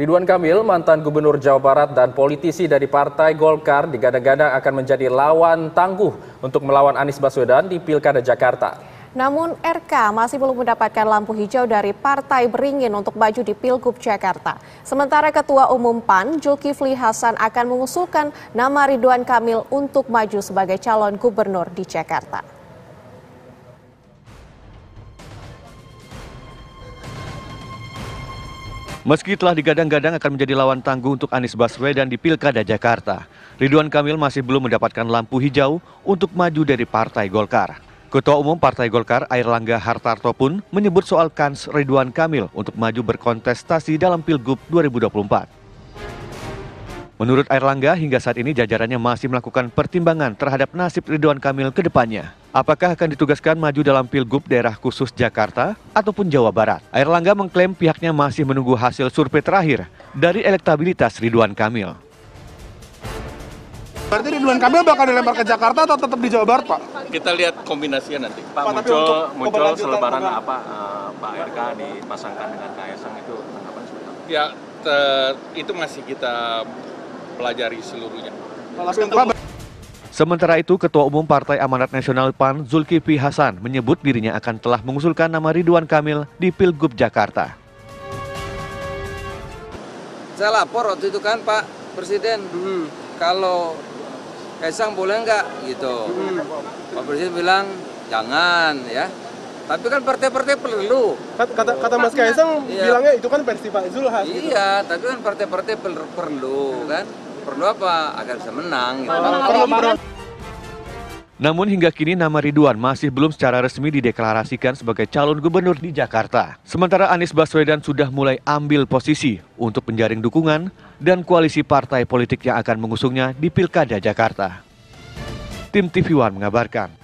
Ridwan Kamil, mantan gubernur Jawa Barat dan politisi dari Partai Golkar digadang-gadang akan menjadi lawan tangguh untuk melawan Anies Baswedan di Pilkada Jakarta. Namun RK masih belum mendapatkan lampu hijau dari Partai Beringin untuk maju di Pilgub Jakarta. Sementara Ketua Umum PAN, Zulkifli Hasan akan mengusulkan nama Ridwan Kamil untuk maju sebagai calon gubernur di Jakarta. Meski telah digadang-gadang akan menjadi lawan tangguh untuk Anies Baswedan di Pilkada Jakarta, Ridwan Kamil masih belum mendapatkan lampu hijau untuk maju dari Partai Golkar. Ketua Umum Partai Golkar Air Langga Hartarto pun menyebut soal kans Ridwan Kamil untuk maju berkontestasi dalam Pilgub 2024. Menurut Air Langga, hingga saat ini jajarannya masih melakukan pertimbangan terhadap nasib Ridwan Kamil ke depannya. Apakah akan ditugaskan maju dalam Pilgub daerah khusus Jakarta ataupun Jawa Barat? Air Langga mengklaim pihaknya masih menunggu hasil survei terakhir dari elektabilitas Ridwan Kamil. Berarti Ridwan Kamil bakal dilempar ke Jakarta atau tetap di Jawa Barat, Pak? Kita lihat kombinasinya nanti. Pak, Pak, muncul muncul selebaran apa eh, Pak RK dipasangkan dengan Kaisang itu tanggapan seperti apa? Ya, te- itu masih kita pelajari seluruhnya. Sementara itu, Ketua Umum Partai Amanat Nasional PAN Zulkifli Hasan menyebut dirinya akan telah mengusulkan nama Ridwan Kamil di Pilgub Jakarta. Saya lapor waktu itu kan Pak Presiden, kalau Kaisang boleh nggak gitu. Pak Presiden bilang jangan ya. Tapi kan partai-partai perlu. kata, kata Mas Kaisang Iya. bilangnya itu kan versi Pak Zulhas. gitu. Iya, tapi kan partai-partai per- perlu kan. Perlu apa? Agar bisa menang gitu. Perlu perlu- Namun hingga kini nama Ridwan masih belum secara resmi dideklarasikan sebagai calon gubernur di Jakarta. Sementara Anies Baswedan sudah mulai ambil posisi untuk menjaring dukungan dan koalisi partai politik yang akan mengusungnya di Pilkada Jakarta. Tim TV One mengabarkan.